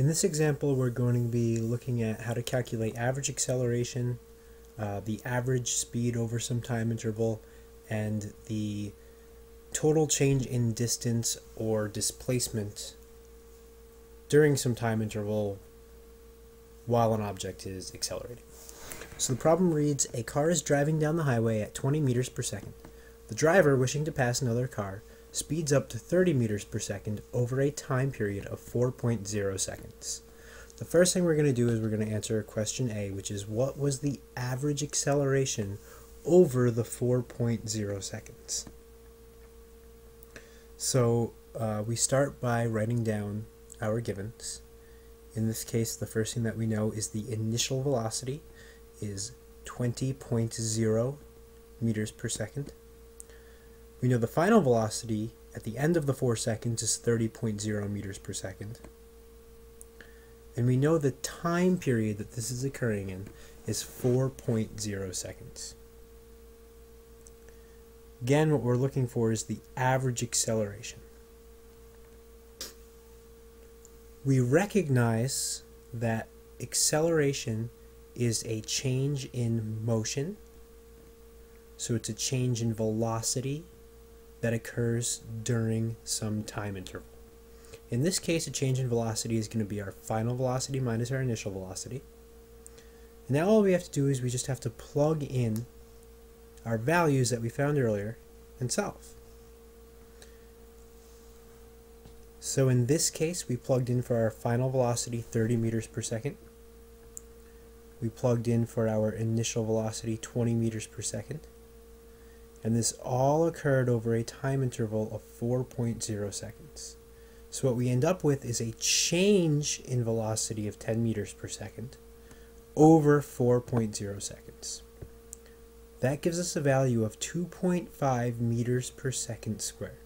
In this example, we're going to be looking at how to calculate average acceleration, uh, the average speed over some time interval, and the total change in distance or displacement during some time interval while an object is accelerating. So the problem reads, a car is driving down the highway at 20 meters per second. The driver, wishing to pass another car, speeds up to 30 meters per second over a time period of 4.0 seconds. The first thing we're going to do is we're going to answer question A, which is what was the average acceleration over the 4.0 seconds? So uh, we start by writing down our givens. In this case, the first thing that we know is the initial velocity is 20.0 meters per second. We know the final velocity at the end of the 4 seconds is 30.0 meters per second. And we know the time period that this is occurring in is 4.0 seconds. Again, what we're looking for is the average acceleration. We recognize that acceleration is a change in motion. So it's a change in velocity that occurs during some time interval. In this case, a change in velocity is going to be our final velocity minus our initial velocity. And now all we have to do is we just have to plug in our values that we found earlier and solve. So in this case, we plugged in for our final velocity 30 meters per second. We plugged in for our initial velocity 20 meters per second and this all occurred over a time interval of 4.0 seconds. So what we end up with is a change in velocity of 10 meters per second over 4.0 seconds. That gives us a value of 2.5 meters per second squared.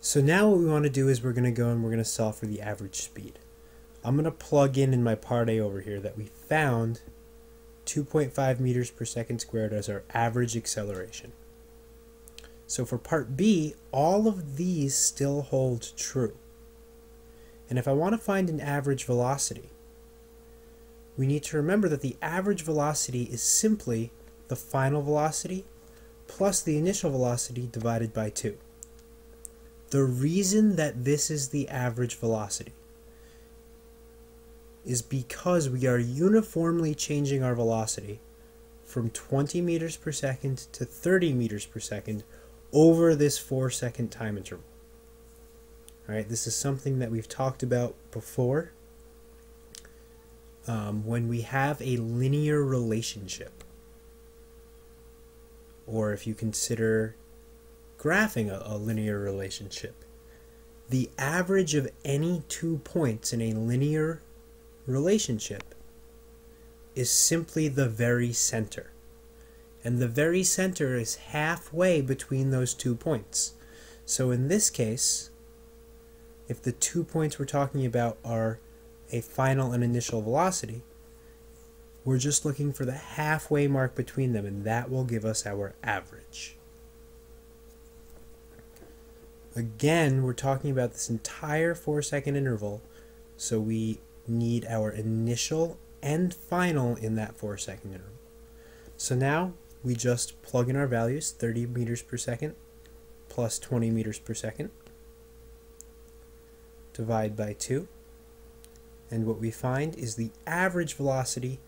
So now what we want to do is we're going to go and we're going to solve for the average speed. I'm going to plug in in my part A over here that we found 2.5 meters per second squared as our average acceleration. So for part B, all of these still hold true. And if I want to find an average velocity, we need to remember that the average velocity is simply the final velocity plus the initial velocity divided by 2. The reason that this is the average velocity is because we are uniformly changing our velocity from 20 meters per second to 30 meters per second over this 4 second time interval. Alright, this is something that we've talked about before um, when we have a linear relationship. Or if you consider graphing a, a linear relationship. The average of any two points in a linear relationship is simply the very center. And the very center is halfway between those two points. So in this case, if the two points we're talking about are a final and initial velocity, we're just looking for the halfway mark between them, and that will give us our average. Again, we're talking about this entire four second interval, so we need our initial and final in that 4 second interval. So now we just plug in our values 30 meters per second plus 20 meters per second divide by 2 and what we find is the average velocity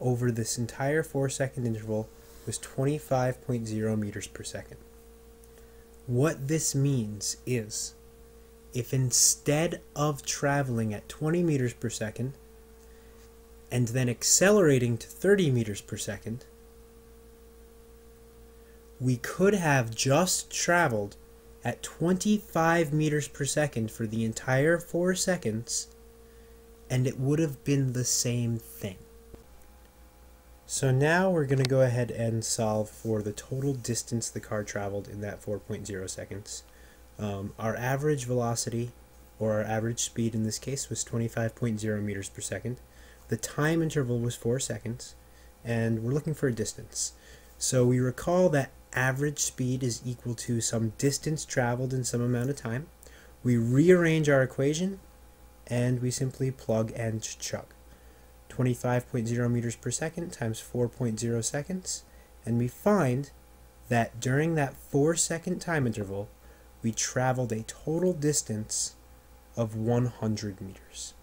over this entire 4 second interval was 25.0 meters per second. What this means is if instead of traveling at 20 meters per second and then accelerating to 30 meters per second, we could have just traveled at 25 meters per second for the entire 4 seconds and it would have been the same thing. So now we're going to go ahead and solve for the total distance the car traveled in that 4.0 seconds. Um, our average velocity, or our average speed in this case, was 25.0 meters per second. The time interval was 4 seconds, and we're looking for a distance. So we recall that average speed is equal to some distance traveled in some amount of time. We rearrange our equation, and we simply plug and chug. 25.0 meters per second times 4.0 seconds, and we find that during that 4 second time interval, we traveled a total distance of 100 meters.